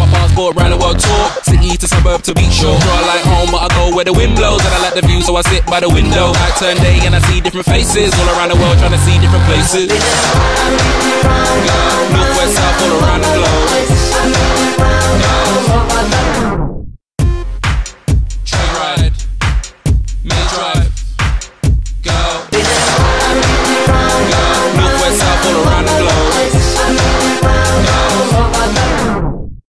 my passport, round the world tour. City to suburb to beach shore. Draw like home, but I go where the wind blows. And I like the view, so I sit by the window. I turn day and I see different faces. All around the world, trying to see different places.